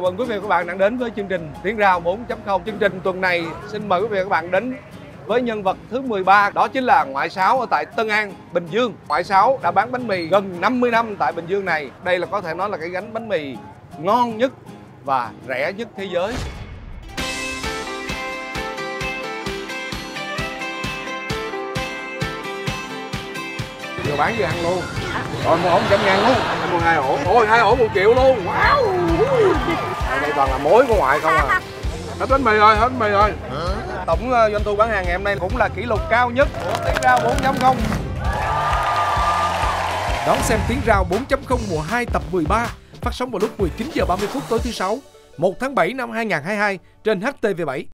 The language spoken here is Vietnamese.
Chào mừng quý vị và các bạn đang đến với chương trình Tiếng Rào 4.0 Chương trình tuần này xin mời quý vị và các bạn đến với nhân vật thứ 13 Đó chính là Ngoại Sáu ở tại Tân An, Bình Dương. Ngoại Sáu đã bán bánh mì gần 50 năm tại Bình Dương này. Đây là có thể nói là cái gánh bánh mì ngon nhất và rẻ nhất thế giới. Vừa bán vừa ăn luôn. Rồi mua ổ trăm ngàn luôn. Em mua hai ổ. Ôi hai ổ một triệu luôn. Wow đây toàn là mối của ngoại không à. Hết bánh mì rồi hết bánh mì rồi. Tổng ờ, doanh thu bán hàng ngày hôm nay cũng là kỷ lục cao nhất. Của tiếng rau 4.0 Đón xem Tiếng Rào 4.0 mùa 2 tập 13 phát sóng vào lúc 19 giờ 30 phút tối thứ sáu 1 tháng 7 năm 2022 trên HTV7.